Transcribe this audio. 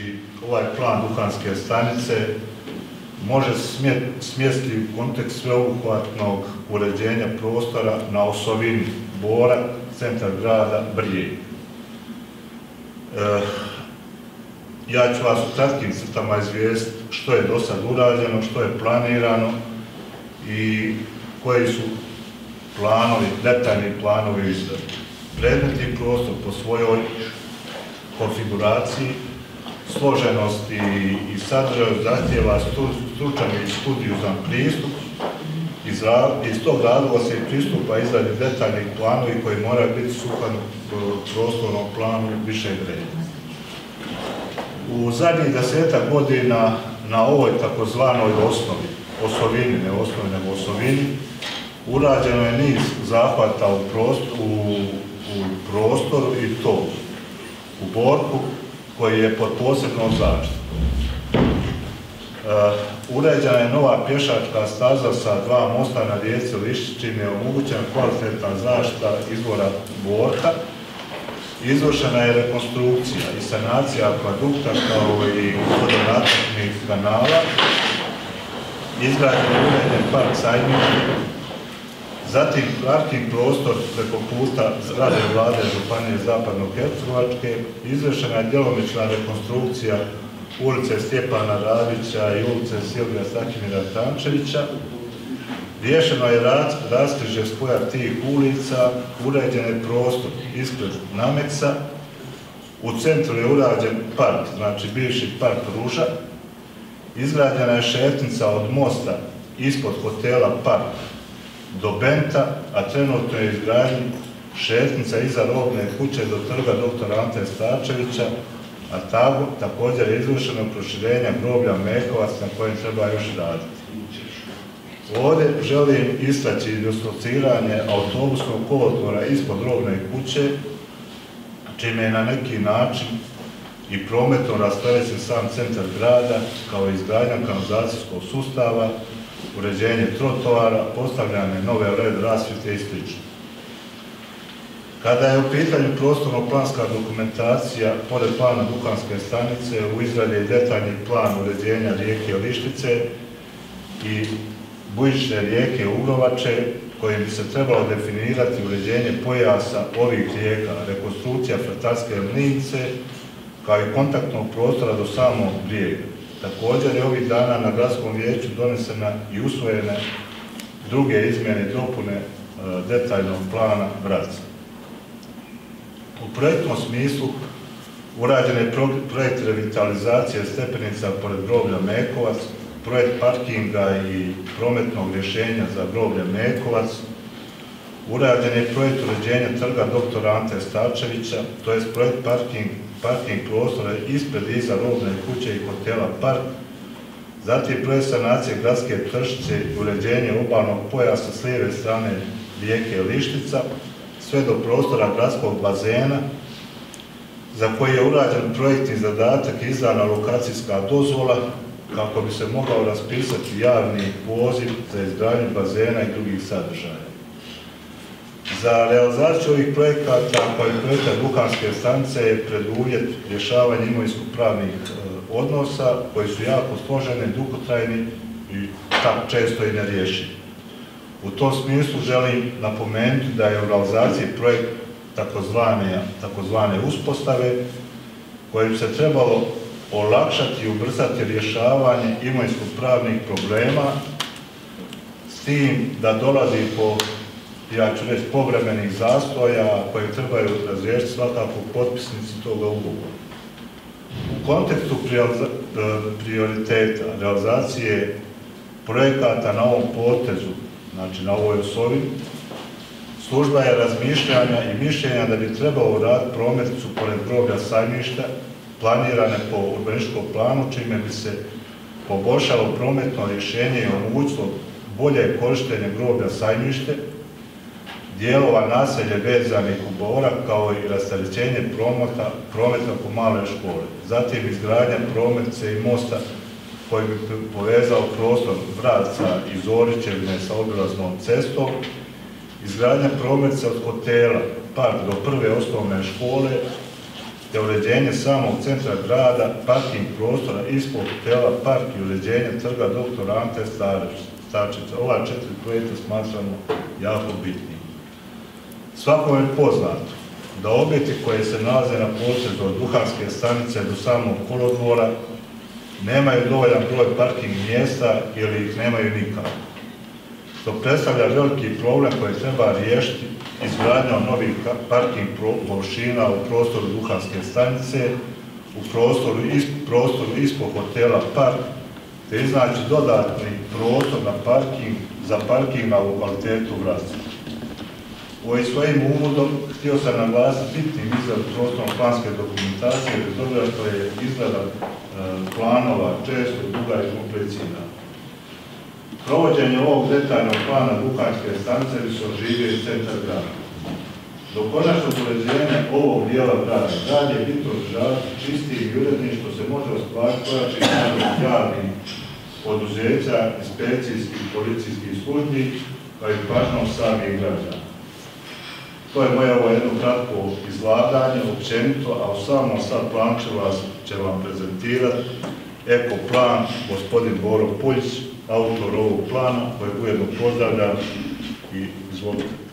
Znači, ovaj plan Duhanske stanice može smjestiti u kontekst sveobuhvatnog uređenja prostora na osovini Bora, centar grada Brijeg. E, ja ću vas u kratkim crtama izvijestiti što je do sad urađeno, što je planirano i koji su planovi, detaljni planovi izradi. Predmetni prostor po svojoj konfiguraciji, složenosti i sadržaju zahtjeva stručan i studijuzan pristup. Iz, iz tog razloga se pristupa izradi detaljnih planovi koji moraju biti sukladni prostornom planu višeg reda. U zadnjih deseta godina na ovoj takozvanoj osnovi, osovini, ne osnovi, nego osovini, urađeno je niz zahvata u, u prostoru i to u Borku, koji je pod posebnom zaštitom. Uh, uređena je nova pješačka staza sa dva mosta na rijeci Lišći, čim je omogućena kvalitetna zaštita izvora Borka. Izvršena je rekonstrukcija i sanacija akvadukta kao i vodonatrpnih kanala. Izgrađen je uređen park sajmišta Zatim parking prostor preko puta zgrade vlade Županije Zapadnog Hercegovačke, izvršena je djelomična rekonstrukcija ulice Stjepana Radića i ulice Silvija Stakimira Tančevića. Riješeno je raskriže spoja tih ulica, uređen je prostor ispred Nameksa, u centru je urađen park, znači bivši park Ruža, izgrađena je šetnica od mosta ispod hotela Park do Benta, a trenutno je izgradnji šetnica iza robne kuće do trga dr. Ante Stačevića, a također je izvršeno proširenje groblja Mekovac na kojem treba još raditi. Ovdje želim istaći dislociranje autobusnog kolodvora ispod robne kuće, čime je na neki način i prometno rasterećen sam centar grada, kao izgradnja kanalizacijskog sustava, uređenje trotoara, postavljanje nove red rasvjete i sl. Kada je u pitanju prostorno-planska dokumentacija, pored plana Duhanske stanice, u izradi je detaljni plan uređenja rijeke Lištice i bujične rijeke Ugrovače, kojim bi se trebalo definirati uređenje pojasa ovih rijeka, rekonstrukcija Fratarske mlince, kao i kontaktnog prostora do samog brijega. Također je ovih dana na gradskom vijeću donesena i usvojene druge izmjene i dopune e, detaljnog plana Vratca. U projektnom smislu urađen je projekt revitalizacije stepenica pored groblja Mekovac, projekt parkinga i prometnog rješenja za groblje Mekovac, urađen je projekt uređenja trga dr. Ante Stačevića, to je projekt parking prostora ispred iza robne kuće i hotela Park, zatim projekt sanacije gradske tršice i uređenje obalnog pojasa s lijeve strane rijeke Lištica, sve do prostora gradskog bazena, za koji je urađen projektni zadatak i izdana lokacijska dozvola kako bi se mogao raspisati javni poziv za izgradnju bazena i drugih sadržaja. Za realizaciju ovih projekata, i projekta Duhanske stanice je preduvjet rješavanja imovinsko-pravnih e, odnosa koji su jako složeni, dugotrajni i tako često i nerješivi. U tom smislu želim napomenuti da je u realizaciji projekt takozvane uspostave kojim se trebalo olakšati i ubrzati rješavanje imovinsko-pravnih problema s tim da dolazi po ja ću reći, povremenih zastoja koje trebaju razriješiti svakako potpisnici toga ugovora. U kontekstu e, prioriteta realizacije projekata na ovom potezu, znači na ovoj osobi, služba je razmišljanja i mišljenja da bi trebalo raditi prometnicu pored groblja sajmišta, planirane po urbaničkom planu, čime bi se poboljšalo prometno rješenje i omogućilo bolje korištenje groblja sajmište, dijelova naselje vezanih u Bora, kao i rasterećenje prometa, po male škole. Zatim izgradnja prometce i mosta koji bi povezao prostor Vratca i Zorićevne sa obilaznom cestom, izgradnja prometce od hotela, park do prve osnovne škole, te uređenje samog centra grada, parking prostora ispod hotela, park i uređenje trga dr. Ante Starčevića. Ova četiri projekta smatramo jako bitnim. Svakom je poznato da objekti koji se nalaze na potrezu od duhanske stanice do samog kolodvora nemaju dovoljan broj parking mjesta ili ih nemaju nikako. To predstavlja veliki problem koji treba riješiti izgradnjom novih parking površina u prostoru duhanske stanice, u prostoru, ispod hotela Park, te iznaći dodatni prostor na parking, za parking na lokalitetu Vrazca. Ovim svojim uvodom htio sam naglasiti bitnim izradu prostorno planske dokumentacije, bez obzira što je izrada e, planova često duga i komplicirana. Provođenje ovog detaljnog plana Duhanske stanice bi se oživio centar grada. Do konačnog uređenja ovog dijela grada, grad je bitno održavati čisti i uredni što se može ostvariti pojačiti javnih poduzeća, inspekcijskih i policijskih službi, kao i pažnom samih građana. To je moje ovo jedno kratko izlaganje, općenito, a u samom sad plan će, vas, će vam prezentirati eko plan gospodin Boro Puljs, autor ovog plana, kojeg ujedno pozdravljam i izvolite.